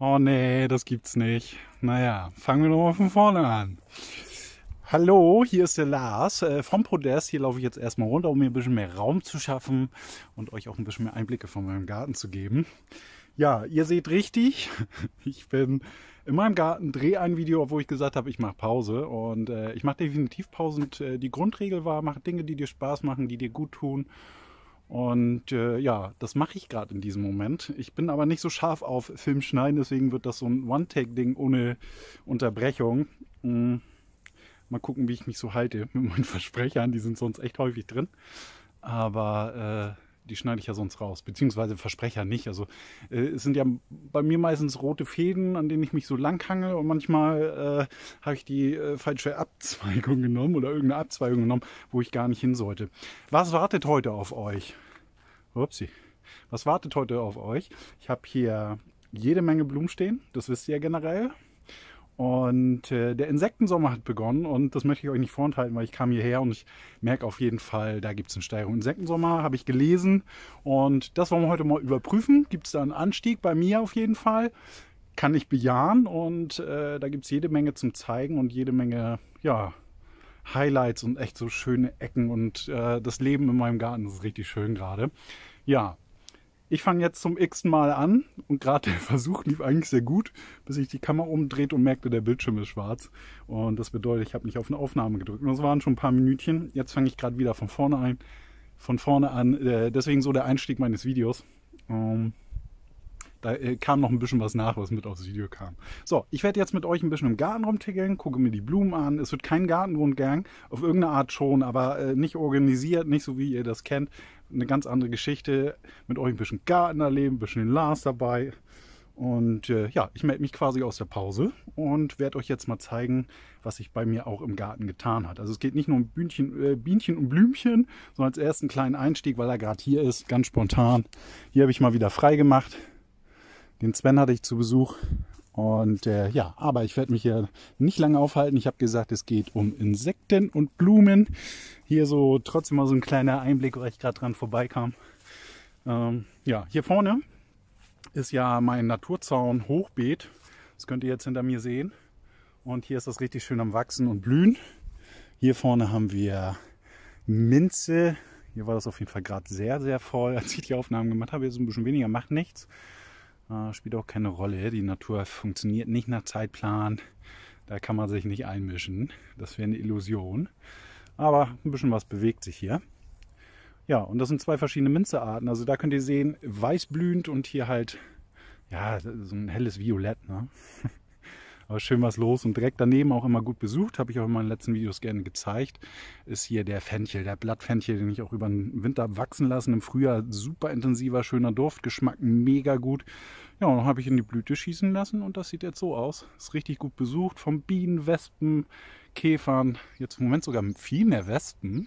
Oh nee, das gibt's nicht. Naja, fangen wir nochmal von vorne an. Hallo, hier ist der Lars äh, vom Podest. Hier laufe ich jetzt erstmal runter, um mir ein bisschen mehr Raum zu schaffen und euch auch ein bisschen mehr Einblicke von meinem Garten zu geben. Ja, ihr seht richtig, ich bin in meinem Garten, drehe ein Video, obwohl ich gesagt habe, ich mache Pause. Und äh, ich mache definitiv Pause. Und äh, die Grundregel war, mach Dinge, die dir Spaß machen, die dir gut tun. Und äh, ja, das mache ich gerade in diesem Moment. Ich bin aber nicht so scharf auf Film schneiden, deswegen wird das so ein One-Take-Ding ohne Unterbrechung. Hm. Mal gucken, wie ich mich so halte mit meinen Versprechern. Die sind sonst echt häufig drin. Aber äh, die schneide ich ja sonst raus. Beziehungsweise Versprecher nicht. Also äh, es sind ja bei mir meistens rote Fäden, an denen ich mich so lang hange und manchmal äh, habe ich die äh, falsche Abzweigung genommen oder irgendeine Abzweigung genommen, wo ich gar nicht hin sollte. Was wartet heute auf euch? Upsi. Was wartet heute auf euch? Ich habe hier jede Menge Blumen stehen, das wisst ihr ja generell. Und äh, der Insektensommer hat begonnen und das möchte ich euch nicht vorenthalten, weil ich kam hierher und ich merke auf jeden Fall, da gibt es eine Steigerung. Insektensommer habe ich gelesen und das wollen wir heute mal überprüfen. Gibt es da einen Anstieg bei mir auf jeden Fall? Kann ich bejahen und äh, da gibt es jede Menge zum Zeigen und jede Menge, ja, Highlights und echt so schöne Ecken und äh, das Leben in meinem Garten ist richtig schön gerade. Ja, ich fange jetzt zum x-ten Mal an und gerade der Versuch lief eigentlich sehr gut, bis ich die Kamera umdrehte und merkte, der Bildschirm ist schwarz. Und das bedeutet, ich habe nicht auf eine Aufnahme gedrückt. Und das waren schon ein paar Minütchen. Jetzt fange ich gerade wieder von vorne ein, von vorne an. Äh, deswegen so der Einstieg meines Videos. Ähm, da äh, kam noch ein bisschen was nach, was mit aufs Video kam. So, ich werde jetzt mit euch ein bisschen im Garten rumtickeln, gucke mir die Blumen an. Es wird kein Gartenrundgang, auf irgendeine Art schon, aber äh, nicht organisiert, nicht so wie ihr das kennt. Eine ganz andere Geschichte. Mit euch ein bisschen Garten erleben, ein bisschen Lars dabei. Und äh, ja, ich melde mich quasi aus der Pause und werde euch jetzt mal zeigen, was sich bei mir auch im Garten getan hat. Also es geht nicht nur um Bienchen, äh, Bienchen und Blümchen, sondern als ersten kleinen Einstieg, weil er gerade hier ist, ganz spontan. Hier habe ich mal wieder frei gemacht. Den Sven hatte ich zu Besuch. Und äh, ja, aber ich werde mich hier nicht lange aufhalten. Ich habe gesagt, es geht um Insekten und Blumen. Hier so trotzdem mal so ein kleiner Einblick, weil ich gerade dran vorbeikam. Ähm, ja, hier vorne ist ja mein Naturzaun Hochbeet. Das könnt ihr jetzt hinter mir sehen. Und hier ist das richtig schön am Wachsen und Blühen. Hier vorne haben wir Minze. Hier war das auf jeden Fall gerade sehr, sehr voll. Als ich die Aufnahmen gemacht habe, jetzt ein bisschen weniger, macht nichts. Äh, spielt auch keine Rolle. Die Natur funktioniert nicht nach Zeitplan. Da kann man sich nicht einmischen. Das wäre eine Illusion. Aber ein bisschen was bewegt sich hier. Ja, und das sind zwei verschiedene Minzearten. Also da könnt ihr sehen, weißblühend und hier halt, ja, so ein helles Violett. Ne? Aber schön was los und direkt daneben auch immer gut besucht, habe ich auch in meinen letzten Videos gerne gezeigt, ist hier der Fenchel, der Blattfenchel, den ich auch über den Winter wachsen lassen. Im Frühjahr super intensiver, schöner Duftgeschmack, mega gut. Ja, und dann habe ich in die Blüte schießen lassen und das sieht jetzt so aus. Ist richtig gut besucht von Bienen, Wespen, Käfern. Jetzt im Moment sogar viel mehr Wespen.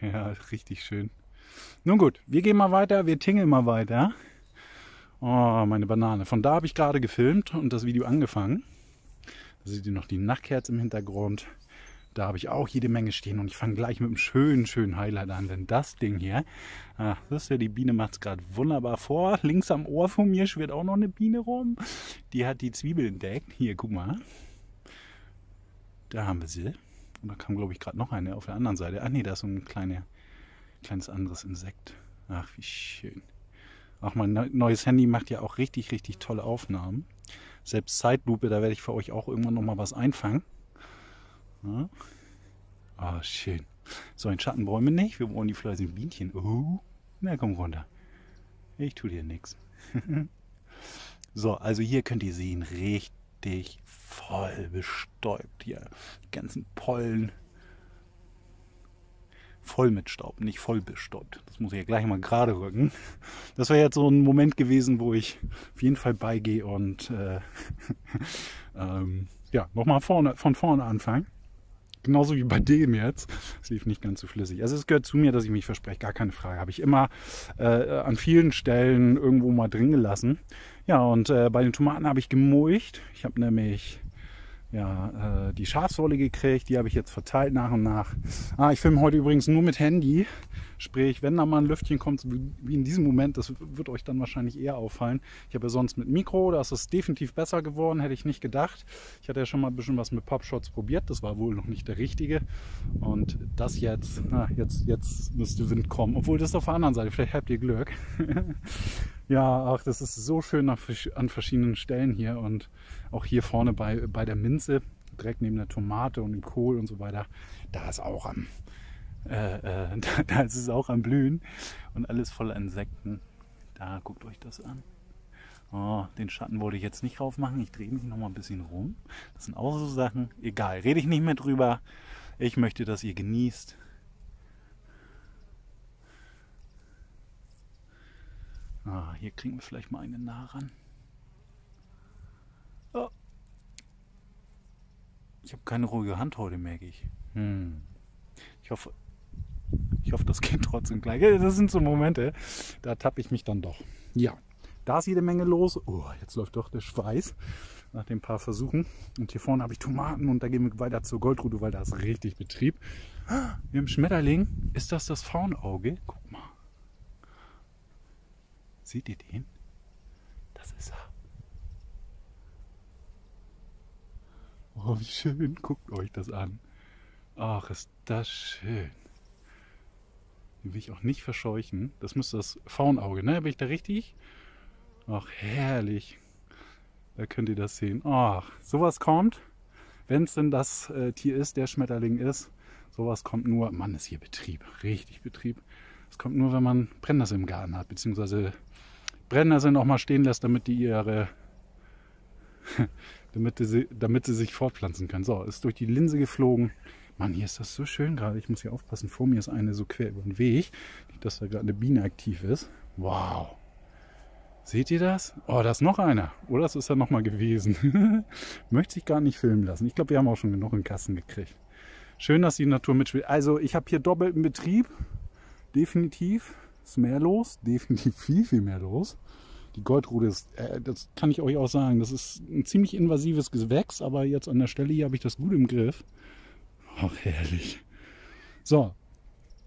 Ja, richtig schön. Nun gut, wir gehen mal weiter, wir tingeln mal weiter. Oh, meine Banane. Von da habe ich gerade gefilmt und das Video angefangen. Da seht ihr noch die Nachtkerze im Hintergrund. Da habe ich auch jede Menge stehen und ich fange gleich mit einem schönen, schönen Highlight an. Denn das Ding hier, ach, das ist ja die Biene, macht es gerade wunderbar vor. Links am Ohr von mir schwirrt auch noch eine Biene rum. Die hat die Zwiebel entdeckt. Hier, guck mal. Da haben wir sie. Und da kam, glaube ich, gerade noch eine auf der anderen Seite. Ach nee, da ist so ein kleine, kleines anderes Insekt. Ach, wie schön. Auch mein neues Handy macht ja auch richtig, richtig tolle Aufnahmen. Selbst Zeitlupe, da werde ich für euch auch irgendwann noch mal was einfangen. Ja. Ah, schön. So, ein Schatten wollen wir nicht. Wir wollen die fleißigen Bienchen. Oh, na komm runter. Ich tue dir nichts. So, also hier könnt ihr sehen, richtig voll bestäubt hier. Die ganzen Pollen voll mit Staub, nicht voll bestäubt. Das muss ich ja gleich mal gerade rücken. Das wäre jetzt so ein Moment gewesen, wo ich auf jeden Fall beigehe und äh, ähm, ja, nochmal vorne, von vorne anfangen. Genauso wie bei dem jetzt. Es lief nicht ganz so flüssig. Also es gehört zu mir, dass ich mich verspreche, gar keine Frage. Habe ich immer äh, an vielen Stellen irgendwo mal drin gelassen. Ja, und äh, bei den Tomaten habe ich gemulcht. Ich habe nämlich ja, äh, die Schafswolle gekriegt. Die habe ich jetzt verteilt nach und nach. Ah, ich filme heute übrigens nur mit Handy. Sprich, wenn da mal ein Lüftchen kommt, wie in diesem Moment, das wird euch dann wahrscheinlich eher auffallen. Ich habe ja sonst mit Mikro, da ist es definitiv besser geworden, hätte ich nicht gedacht. Ich hatte ja schon mal ein bisschen was mit Popshots probiert, das war wohl noch nicht der richtige. Und das jetzt, na, jetzt, jetzt müsste Wind kommen. Obwohl das ist auf der anderen Seite, vielleicht habt ihr Glück. ja, ach, das ist so schön an verschiedenen Stellen hier und auch hier vorne bei, bei der Minze, direkt neben der Tomate und dem Kohl und so weiter, da ist auch am äh, äh, da, da ist es auch am Blühen und alles voller Insekten. Da guckt euch das an. Oh, den Schatten wollte ich jetzt nicht drauf machen. Ich drehe mich noch mal ein bisschen rum. Das sind auch so Sachen. Egal, rede ich nicht mehr drüber. Ich möchte, dass ihr genießt. Ah, hier kriegen wir vielleicht mal eine nah ran. Oh. Ich habe keine ruhige Hand heute, merke ich. Hm. Ich hoffe, hoffe, das geht trotzdem gleich. Das sind so Momente, da tappe ich mich dann doch. Ja, da ist jede Menge los. Oh, jetzt läuft doch der Schweiß nach den paar Versuchen. Und hier vorne habe ich Tomaten und da gehen wir weiter zur Goldrute, weil da ist richtig Betrieb. Wir haben Schmetterling. Ist das das Faunauge? Guck mal. Seht ihr den? Das ist er. Oh, wie schön. Guckt euch das an. Ach, ist das schön. Den will ich auch nicht verscheuchen. Das müsste das Faunauge, ne? Bin ich da richtig? Ach, herrlich. Da könnt ihr das sehen. Ach, sowas kommt, wenn es denn das äh, Tier ist, der Schmetterling ist. Sowas kommt nur, Mann, ist hier Betrieb, richtig Betrieb. Es kommt nur, wenn man Brennnessel im Garten hat, beziehungsweise Brennnessel auch mal stehen lässt, damit die ihre, damit, sie, damit sie sich fortpflanzen können. So, ist durch die Linse geflogen. Mann, hier ist das so schön gerade. Ich muss hier aufpassen. Vor mir ist eine so quer über den Weg. Dass da gerade eine Biene aktiv ist. Wow. Seht ihr das? Oh, da ist noch einer. Oder das ist ja noch mal gewesen. Möchte sich gar nicht filmen lassen. Ich glaube, wir haben auch schon genug in Kassen gekriegt. Schön, dass die Natur mitspielt. Also, ich habe hier doppelten Betrieb. Definitiv. Ist mehr los. Definitiv viel, viel mehr los. Die Goldrute ist, äh, das kann ich euch auch sagen, das ist ein ziemlich invasives Gewächs, aber jetzt an der Stelle hier habe ich das gut im Griff. Ach, herrlich. So,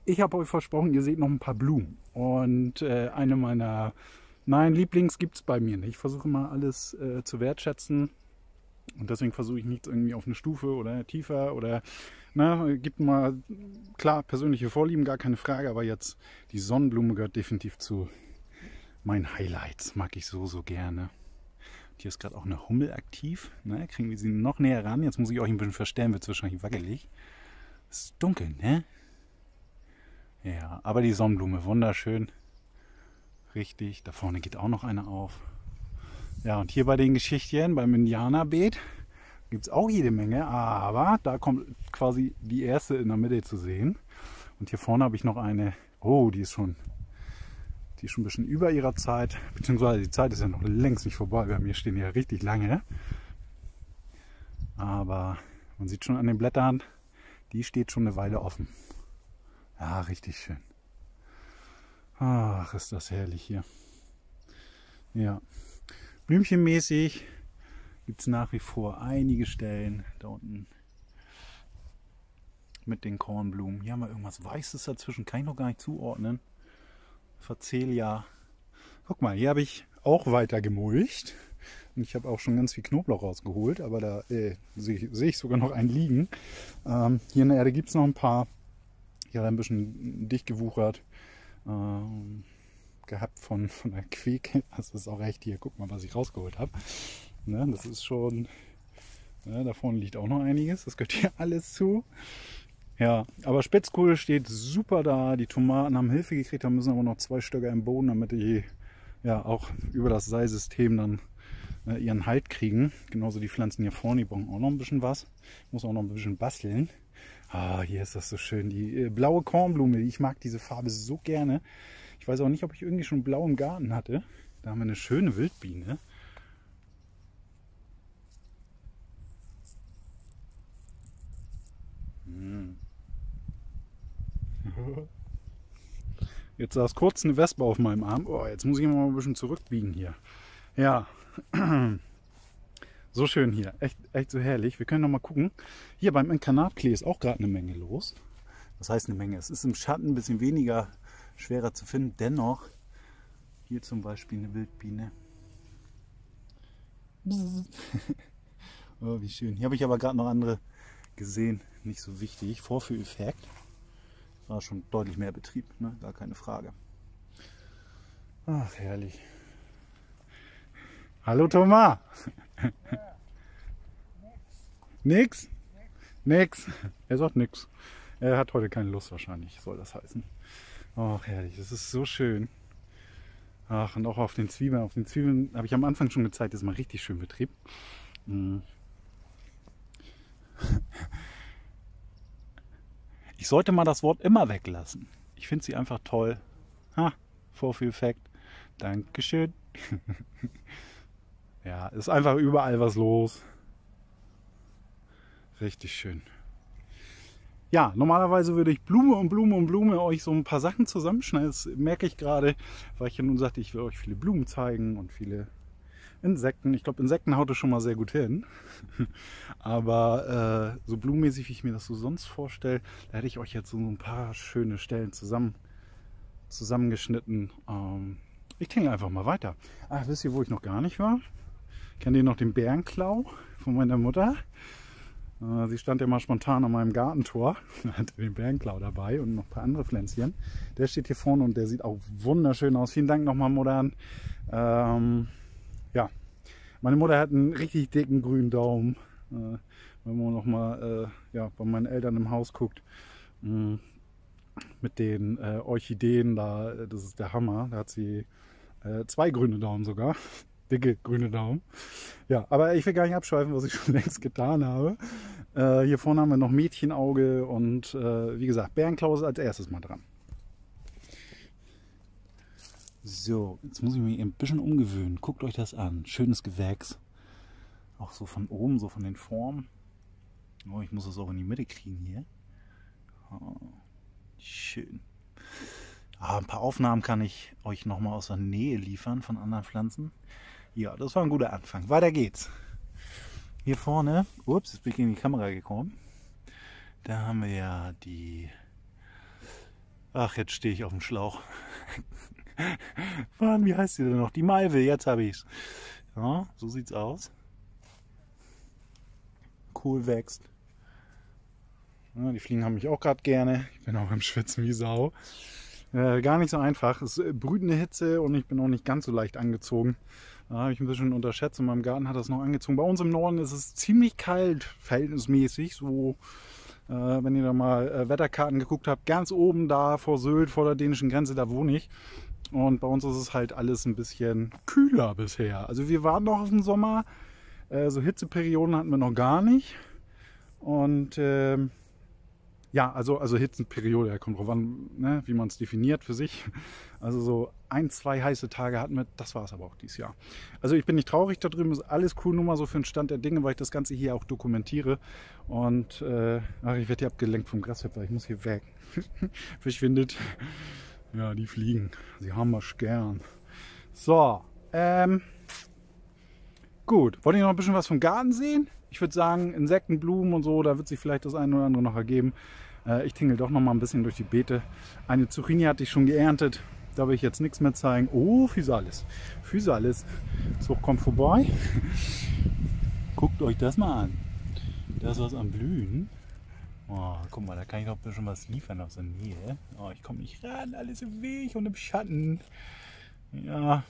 ich habe euch versprochen, ihr seht noch ein paar Blumen. Und äh, eine meiner, nein, Lieblings gibt es bei mir nicht. Ich versuche mal alles äh, zu wertschätzen. Und deswegen versuche ich nichts irgendwie auf eine Stufe oder tiefer oder, na, gibt mal, klar, persönliche Vorlieben, gar keine Frage, aber jetzt die Sonnenblume gehört definitiv zu meinen Highlights. Mag ich so, so gerne. Hier ist gerade auch eine Hummel aktiv. Na, kriegen wir sie noch näher ran. Jetzt muss ich euch ein bisschen verstellen, wird es wahrscheinlich wackelig. Es ist dunkel, ne? Ja, aber die Sonnenblume, wunderschön. Richtig, da vorne geht auch noch eine auf. Ja, und hier bei den Geschichtchen, beim Indianerbeet, gibt es auch jede Menge, aber da kommt quasi die erste in der Mitte zu sehen. Und hier vorne habe ich noch eine, oh, die ist schon die ist schon ein bisschen über ihrer Zeit, beziehungsweise die Zeit ist ja noch längst nicht vorbei. Haben hier stehen ja richtig lange. Aber man sieht schon an den Blättern, die steht schon eine Weile offen. Ja, richtig schön. Ach, ist das herrlich hier. Ja, blümchenmäßig gibt es nach wie vor einige Stellen da unten mit den Kornblumen. Hier haben wir irgendwas Weißes dazwischen, kann ich noch gar nicht zuordnen. Verzehljahr. Guck mal, hier habe ich auch weiter gemulcht. Und ich habe auch schon ganz viel Knoblauch rausgeholt, aber da äh, sehe seh ich sogar noch einen liegen. Ähm, hier in der Erde gibt es noch ein paar. Hier ein bisschen dicht gewuchert. Ähm, gehabt von, von der Queke. Das ist auch recht hier. Guck mal, was ich rausgeholt habe. Ne, das ist schon. Ne, da vorne liegt auch noch einiges. Das gehört hier alles zu. Ja, aber Spitzkohl steht super da. Die Tomaten haben Hilfe gekriegt, da müssen aber noch zwei Stöcke im Boden, damit die ja auch über das Seilsystem dann äh, ihren Halt kriegen. Genauso die Pflanzen hier vorne, die brauchen auch noch ein bisschen was. Muss auch noch ein bisschen basteln. Ah, hier ist das so schön. Die äh, blaue Kornblume, ich mag diese Farbe so gerne. Ich weiß auch nicht, ob ich irgendwie schon blau im Garten hatte. Da haben wir eine schöne Wildbiene. Hm. Jetzt saß kurz eine Wespe auf meinem Arm. Oh, jetzt muss ich mal ein bisschen zurückbiegen hier. Ja. so schön hier. Echt, echt so herrlich. Wir können noch mal gucken. Hier beim Inkarnatklee ist auch gerade eine Menge los. Das heißt eine Menge. Es ist im Schatten ein bisschen weniger schwerer zu finden. Dennoch, hier zum Beispiel eine Wildbiene. oh, wie schön. Hier habe ich aber gerade noch andere gesehen. Nicht so wichtig. Vorführeffekt. War schon deutlich mehr Betrieb, ne? gar keine Frage. Ach, herrlich. Hallo Thomas. nix? Nix. Er sagt nix. Er hat heute keine Lust wahrscheinlich, soll das heißen. Ach, herrlich. Das ist so schön. Ach, und auch auf den Zwiebeln. Auf den Zwiebeln habe ich am Anfang schon gezeigt, ist mal richtig schön Betrieb. Mm. Ich sollte mal das Wort immer weglassen. Ich finde sie einfach toll. Ha, Vorführeffekt. Dankeschön. ja, ist einfach überall was los. Richtig schön. Ja, normalerweise würde ich Blume und Blume und Blume euch so ein paar Sachen zusammenschneiden. Das merke ich gerade, weil ich ja nun sagte, ich will euch viele Blumen zeigen und viele Insekten. Ich glaube, Insekten haut es schon mal sehr gut hin. Aber äh, so blumenmäßig, wie ich mir das so sonst vorstelle, da hätte ich euch jetzt so ein paar schöne Stellen zusammen, zusammengeschnitten. Ähm, ich tingle einfach mal weiter. Ach, wisst ihr, wo ich noch gar nicht war? Kennt ihr noch den Bärenklau von meiner Mutter? Äh, sie stand ja mal spontan an meinem Gartentor, hatte den Bärenklau dabei und noch ein paar andere Pflänzchen. Der steht hier vorne und der sieht auch wunderschön aus. Vielen Dank nochmal, Modern. Ähm, ja, meine Mutter hat einen richtig dicken grünen Daumen. Äh, wenn man nochmal äh, ja, bei meinen Eltern im Haus guckt. Mh, mm, mit den äh, Orchideen, da, das ist der Hammer. Da hat sie äh, zwei grüne Daumen sogar. Dicke grüne Daumen. Ja, aber ich will gar nicht abschweifen, was ich schon längst getan habe. Äh, hier vorne haben wir noch Mädchenauge und äh, wie gesagt, Bärenklaus als erstes mal dran. So, jetzt muss ich mich ein bisschen umgewöhnen. Guckt euch das an. Schönes Gewächs. Auch so von oben, so von den Formen. Oh, ich muss das auch in die Mitte kriegen hier. Oh, schön. Ah, ein paar Aufnahmen kann ich euch nochmal aus der Nähe liefern von anderen Pflanzen. Ja, das war ein guter Anfang. Weiter geht's. Hier vorne, ups, jetzt bin ich in die Kamera gekommen. Da haben wir ja die. Ach, jetzt stehe ich auf dem Schlauch. Mann, wie heißt die denn noch? Die Malve, jetzt habe ich's. Ja, so sieht's aus. Cool wächst. Ja, die Fliegen haben mich auch gerade gerne. Ich bin auch am Schwitzen wie Sau. Äh, gar nicht so einfach. Es ist brütende Hitze und ich bin auch nicht ganz so leicht angezogen. Da habe ich ein bisschen unterschätzt. In meinem Garten hat das noch angezogen. Bei uns im Norden ist es ziemlich kalt, verhältnismäßig. So, äh, wenn ihr da mal äh, Wetterkarten geguckt habt, ganz oben da vor Sylt, vor der dänischen Grenze, da wohne ich. Und bei uns ist es halt alles ein bisschen kühler bisher. Also wir waren noch im Sommer. Äh, so Hitzeperioden hatten wir noch gar nicht. Und ähm, ja, also, also Hitzenperiode, kommt drauf an, ne, wie man es definiert für sich. Also so ein, zwei heiße Tage hatten wir, das war es aber auch dieses Jahr. Also ich bin nicht traurig da drüben, ist alles cool, nur mal so für den Stand der Dinge, weil ich das Ganze hier auch dokumentiere. Und äh, ach, ich werde hier abgelenkt vom Grashüpfer, ich muss hier weg. Verschwindet. Ja, die fliegen. Sie haben was gern. So, ähm, gut. Wollt ihr noch ein bisschen was vom Garten sehen? ich würde sagen, Insekten, Blumen und so, da wird sich vielleicht das eine oder andere noch ergeben. Äh, ich tingel doch noch mal ein bisschen durch die Beete. Eine Zucchini hatte ich schon geerntet. Da will ich jetzt nichts mehr zeigen. Oh, Physalis. Physalis. Zug kommt vorbei. Guckt euch das mal an. Das was am Blühen. Oh, guck mal, da kann ich doch schon was liefern aus der Nähe. Oh, ich komme nicht ran, alles im Weg und im Schatten. Ja.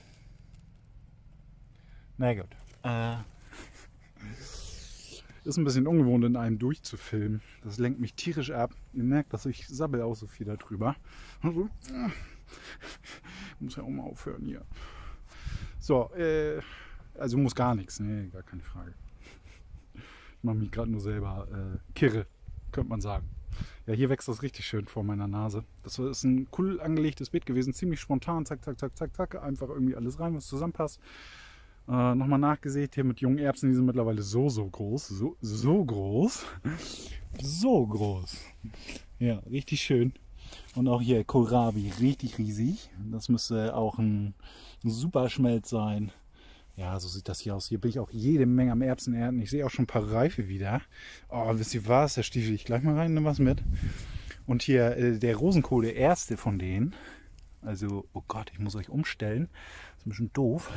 Na gut. Äh, ist ein bisschen ungewohnt, in einem durchzufilmen. Das lenkt mich tierisch ab. Ihr merkt, dass ich sabbel auch so viel darüber. Also, muss ja auch mal aufhören hier. So, äh, also muss gar nichts. Nee, gar keine Frage. Ich mache mich gerade nur selber äh, kirre, könnte man sagen. Ja, hier wächst das richtig schön vor meiner Nase. Das ist ein cool angelegtes Beet gewesen, ziemlich spontan, zack, zack, zack, zack, zack, einfach irgendwie alles rein, was zusammenpasst. Äh, Nochmal nachgesehen hier mit jungen Erbsen, die sind mittlerweile so, so groß. So, so groß. so groß. Ja, richtig schön. Und auch hier Kohlrabi, richtig riesig. Das müsste auch ein super Schmelz sein. Ja, so sieht das hier aus. Hier bin ich auch jede Menge am Erbsen ernten. Ich sehe auch schon ein paar Reife wieder. Oh, wisst ihr was? Da stiefel ich gleich mal rein, nimm was mit. Und hier äh, der Rosenkohl, der erste von denen. Also, oh Gott, ich muss euch umstellen. Ist ein bisschen doof.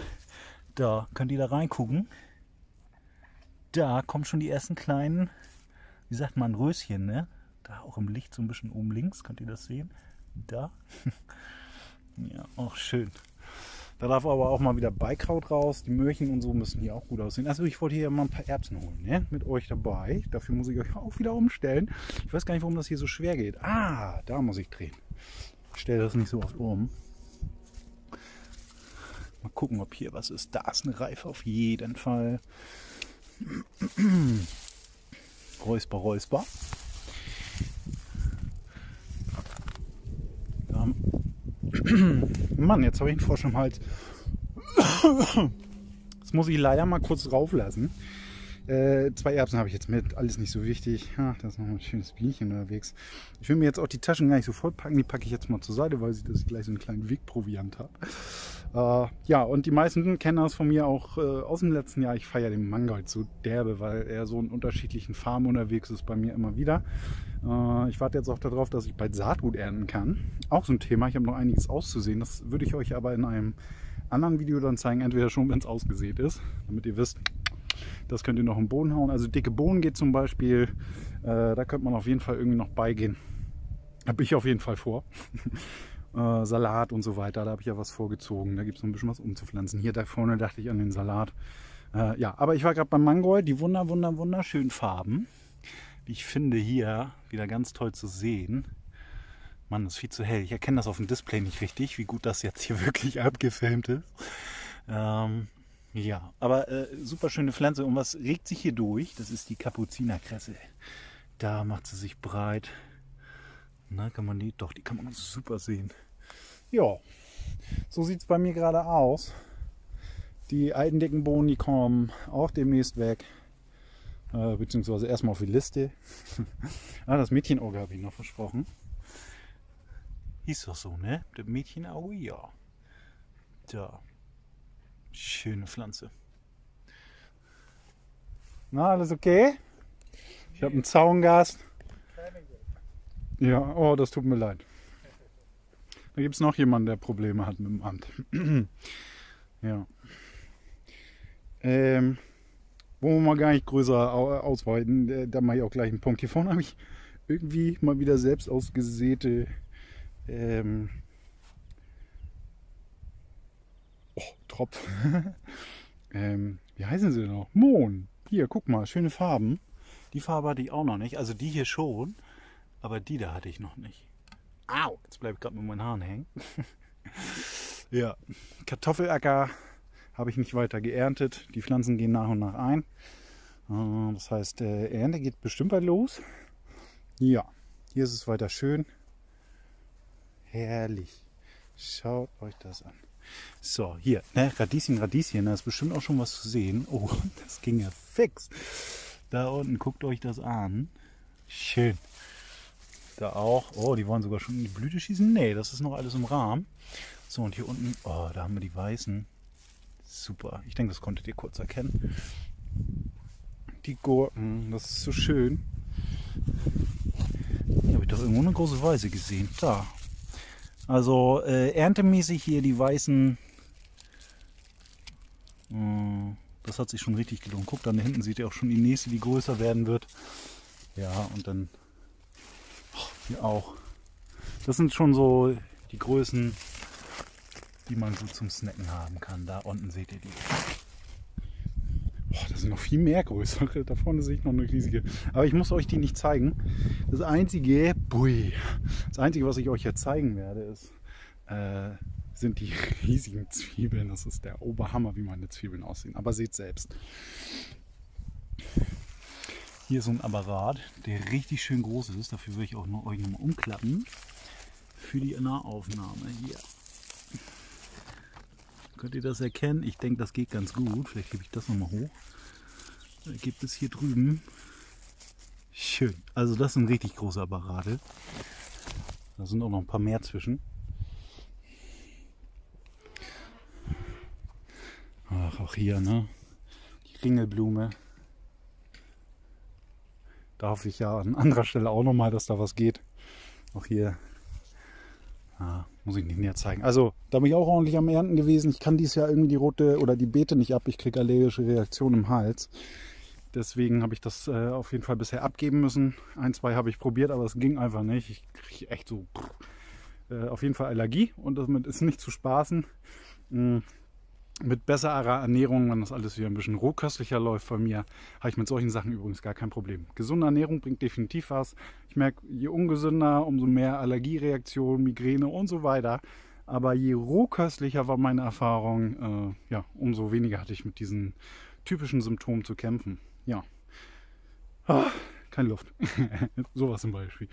Da könnt ihr da reingucken. Da kommen schon die ersten kleinen, wie sagt man, Röschen, ne? Da auch im Licht so ein bisschen oben links, könnt ihr das sehen? Da. ja, auch schön. Da darf aber auch mal wieder Beikraut raus. Die Möhrchen und so müssen hier auch gut aussehen. Also ich wollte hier mal ein paar Erbsen holen, ne? Mit euch dabei. Dafür muss ich euch auch wieder umstellen. Ich weiß gar nicht, warum das hier so schwer geht. Ah, da muss ich drehen. Ich stelle das nicht so oft um. Mal gucken, ob hier was ist. Da ist eine Reife auf jeden Fall. räusper, räusper. Mann, jetzt habe ich einen Frosch im Hals. Das muss ich leider mal kurz rauflassen. Äh, zwei Erbsen habe ich jetzt mit, alles nicht so wichtig. Ach, da ist noch ein schönes Bienchen unterwegs. Ich will mir jetzt auch die Taschen gar nicht so voll packen. Die packe ich jetzt mal zur Seite, weil ich, dass ich gleich so einen kleinen Wegproviant habe. Äh, ja, und die meisten kennen das von mir auch äh, aus dem letzten Jahr. Ich feiere den Mangold so derbe, weil er so in unterschiedlichen Farben unterwegs ist bei mir immer wieder. Äh, ich warte jetzt auch darauf, dass ich bald Saatgut ernten kann. Auch so ein Thema. Ich habe noch einiges auszusehen. Das würde ich euch aber in einem anderen Video dann zeigen. Entweder schon, wenn es ausgesät ist, damit ihr wisst, das könnt ihr noch im Boden hauen. Also dicke Bohnen geht zum Beispiel. Äh, da könnte man auf jeden Fall irgendwie noch beigehen. Habe ich auf jeden Fall vor. äh, Salat und so weiter, da habe ich ja was vorgezogen. Da gibt es noch ein bisschen was umzupflanzen. Hier da vorne dachte ich an den Salat. Ja, aber ich war gerade beim Mangold. Die wunder, wunder, wunderschönen Farben. Wie ich finde hier wieder ganz toll zu sehen. Mann, das ist viel zu hell. Ich erkenne das auf dem Display nicht richtig, wie gut das jetzt hier wirklich abgefilmt ist. Ähm, ja, aber äh, super schöne Pflanze. Und was regt sich hier durch? Das ist die Kapuzinerkresse. Da macht sie sich breit. Na, kann man die? Doch, die kann man super sehen. Ja, so sieht es bei mir gerade aus. Die alten dicken Bohnen, die kommen auch demnächst weg. Äh, beziehungsweise erstmal auf die Liste. ah, das Mädchenauge habe ich noch versprochen. Hieß doch so, ne? Das Mädchenauge, ja. Da. Schöne Pflanze. Na, alles okay? Ich habe einen Zaungast. Ja, oh, das tut mir leid. Da gibt es noch jemanden, der Probleme hat mit dem Amt. ja. Ähm, wollen wir mal gar nicht größer ausweiten. Äh, da mache ich auch gleich einen Punkt. Hier vorne habe ich irgendwie mal wieder selbst ausgesäte ähm, oh, Tropf. ähm, wie heißen sie denn noch? Mohn. Hier, guck mal, schöne Farben. Die Farbe hatte ich auch noch nicht. Also die hier schon, aber die da hatte ich noch nicht. Au, jetzt bleibe ich gerade mit meinen Haaren hängen. ja, Kartoffelacker habe ich nicht weiter geerntet. Die Pflanzen gehen nach und nach ein. Äh, das heißt, äh, Ernte geht bestimmt bald los. Ja, hier ist es weiter schön. Herrlich. Schaut euch das an. So, hier, ne, Radieschen, Radieschen, da ist bestimmt auch schon was zu sehen. Oh, das ging ja fix. Da unten, guckt euch das an. Schön. Da auch. Oh, die wollen sogar schon in die Blüte schießen. Nee, das ist noch alles im Rahmen. So, und hier unten, oh, da haben wir die weißen. Super. Ich denke, das konntet ihr kurz erkennen. Die Gurken, das ist so schön. Hier habe ich doch irgendwo eine große Weiße gesehen. Da, also äh, erntemäßig hier die weißen, äh, das hat sich schon richtig gelohnt. Guckt, da hinten seht ihr auch schon die nächste, die größer werden wird. Ja, und dann oh, hier auch. Das sind schon so die Größen, die man gut zum Snacken haben kann. Da unten seht ihr die. Boah, das sind noch viel mehr größere. Da vorne sehe ich noch eine riesige. Aber ich muss euch die nicht zeigen. Das einzige, bui, das einzige, was ich euch jetzt zeigen werde, ist, äh, sind die riesigen Zwiebeln. Das ist der Oberhammer, wie meine Zwiebeln aussehen. Aber seht selbst. Hier ist so ein Apparat, der richtig schön groß ist. Dafür würde ich auch noch euch nochmal umklappen. Für die Nahaufnahme hier. Könnt ihr das erkennen? Ich denke, das geht ganz gut. Vielleicht gebe ich das nochmal hoch. Da gibt es hier drüben. Schön. Also das sind richtig große Apparate. Da sind auch noch ein paar mehr zwischen. Ach, auch hier, ne? Die Ringelblume. Da hoffe ich ja an anderer Stelle auch nochmal, dass da was geht. Auch hier. Ah, muss ich nicht näher zeigen. Also, da bin ich auch ordentlich am Ernten gewesen. Ich kann dieses Jahr irgendwie die rote oder die Beete nicht ab. Ich kriege allergische Reaktionen im Hals. Deswegen habe ich das äh, auf jeden Fall bisher abgeben müssen. Ein, zwei habe ich probiert, aber es ging einfach nicht. Ich kriege echt so äh, auf jeden Fall Allergie und damit ist nicht zu spaßen. Mit besserer Ernährung, wenn das alles wieder ein bisschen rohköstlicher läuft bei mir, habe ich mit solchen Sachen übrigens gar kein Problem. Gesunde Ernährung bringt definitiv was. Ich merke, je ungesünder, umso mehr Allergiereaktionen, Migräne und so weiter. Aber je rohköstlicher war meine Erfahrung, äh, ja, umso weniger hatte ich mit diesen typischen Symptomen zu kämpfen. Ja. Oh, keine Luft. Sowas zum Beispiel.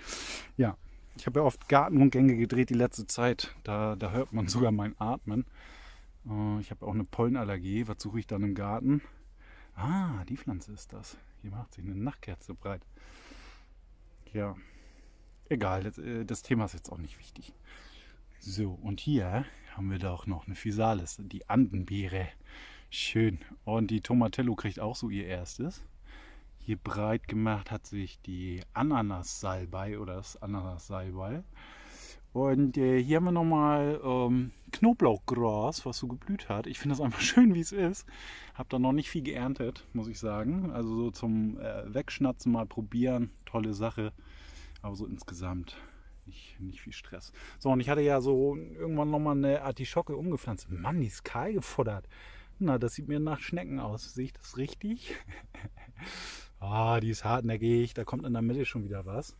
Ja. Ich habe ja oft Gartenrundgänge gedreht die letzte Zeit. Da, da hört man sogar mein Atmen. Äh, ich habe auch eine Pollenallergie. Was suche ich dann im Garten? Ah, die Pflanze ist das. Hier macht sich eine Nachtkerze breit. Ja, egal, das, äh, das, Thema ist jetzt auch nicht wichtig. So, und hier haben wir doch noch eine Physalis, die Andenbeere. Schön. Und die Tomatello kriegt auch so ihr erstes. Hier breit gemacht hat sich die Ananas-Salbei oder das Ananas-Salbei. Und äh, hier haben wir nochmal ähm, Knoblauchgras, was so geblüht hat. Ich finde das einfach schön, wie es ist. Habe da noch nicht viel geerntet, muss ich sagen. Also so zum äh, Wegschnatzen mal probieren, tolle Sache. Aber so insgesamt nicht, nicht viel Stress. So, und ich hatte ja so irgendwann nochmal eine Artischocke umgepflanzt. Mann, die ist kahl gefuttert. Na, das sieht mir nach Schnecken aus. Sehe ich das richtig? ah, die ist hartnäckig. Da kommt in der Mitte schon wieder was.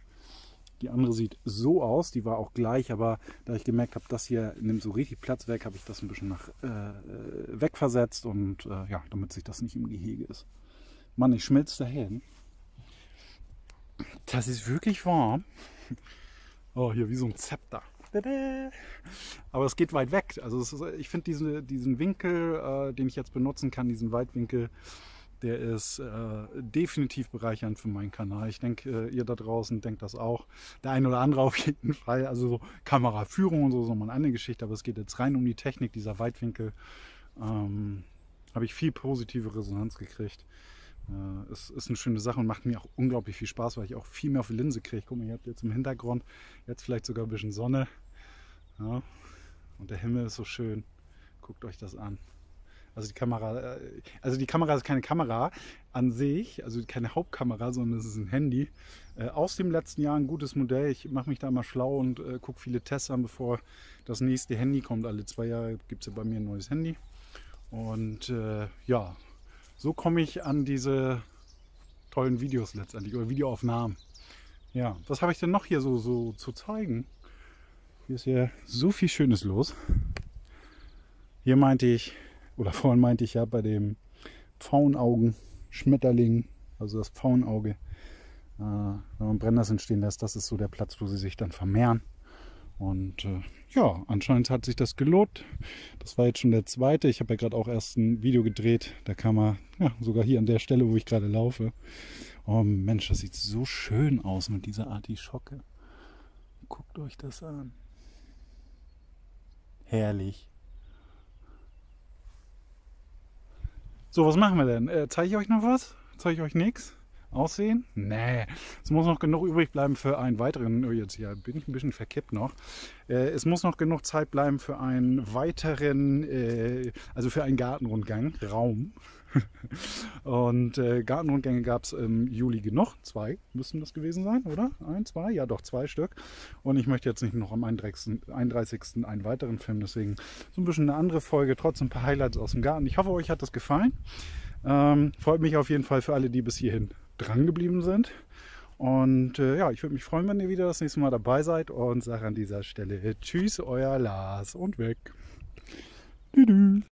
Die andere sieht so aus, die war auch gleich, aber da ich gemerkt habe, das hier nimmt so richtig Platz weg, habe ich das ein bisschen nach äh, wegversetzt und äh, ja, damit sich das nicht im Gehege ist. Mann, ich schmilze dahin. Das ist wirklich warm. Oh, hier wie so ein Zepter. Aber es geht weit weg. Also ist, ich finde diesen, diesen Winkel, äh, den ich jetzt benutzen kann, diesen Weitwinkel, der ist äh, definitiv bereichernd für meinen Kanal. Ich denke, äh, ihr da draußen denkt das auch. Der eine oder andere auf jeden Fall. Also so Kameraführung und so ist nochmal eine Geschichte, aber es geht jetzt rein um die Technik dieser Weitwinkel. Ähm, Habe ich viel positive Resonanz gekriegt. Äh, es ist eine schöne Sache und macht mir auch unglaublich viel Spaß, weil ich auch viel mehr auf die Linse kriege. Guck mal, ihr habt jetzt im Hintergrund jetzt vielleicht sogar ein bisschen Sonne. Ja, und der Himmel ist so schön. Guckt euch das an. Also die Kamera, äh, also die Kamera ist keine Kamera an sich, also keine Hauptkamera, sondern es ist ein Handy. Äh, aus dem letzten Jahr ein gutes Modell. Ich mache mich da immer schlau und äh, gucke viele Tests an, bevor das nächste Handy kommt. Alle zwei Jahre gibt es ja bei mir ein neues Handy. Und äh, ja, so komme ich an diese tollen Videos letztendlich oder Videoaufnahmen. Ja, was habe ich denn noch hier so, so zu zeigen? Hier ist ja so viel Schönes los. Hier meinte ich, oder vorhin meinte ich ja bei dem Pfauenaugen Schmetterling, also das Pfauenauge, äh, wenn man Brenners entstehen lässt, das ist so der Platz, wo sie sich dann vermehren. Und äh, ja, anscheinend hat sich das gelohnt. Das war jetzt schon der zweite. Ich habe ja gerade auch erst ein Video gedreht. Da kann man ja, sogar hier an der Stelle, wo ich gerade laufe. Oh Mensch, das sieht so schön aus mit dieser Artischocke. Guckt euch das an. Herrlich. So, was machen wir denn? Äh, zeige ich euch noch was? Zeige ich euch nichts? Aussehen? Nee. Es muss noch genug übrig bleiben für einen weiteren. Oh, jetzt hier bin ich ein bisschen verkippt noch. Äh, es muss noch genug Zeit bleiben für einen weiteren, äh, also für einen Gartenrundgang, Raum. Und äh, Gartenrundgänge gab es im Juli genug. Zwei müssen das gewesen sein, oder? Ein, zwei? Ja, doch, zwei Stück. Und ich möchte jetzt nicht noch am 31. 31. einen weiteren filmen. Deswegen so ein bisschen eine andere Folge. Trotzdem ein paar Highlights aus dem Garten. Ich hoffe, euch hat das gefallen. Ähm, freut mich auf jeden Fall für alle, die bis hierhin dran geblieben sind. Und äh, ja, ich würde mich freuen, wenn ihr wieder das nächste Mal dabei seid und sage an dieser Stelle Tschüss, euer Lars und weg. Tschüss.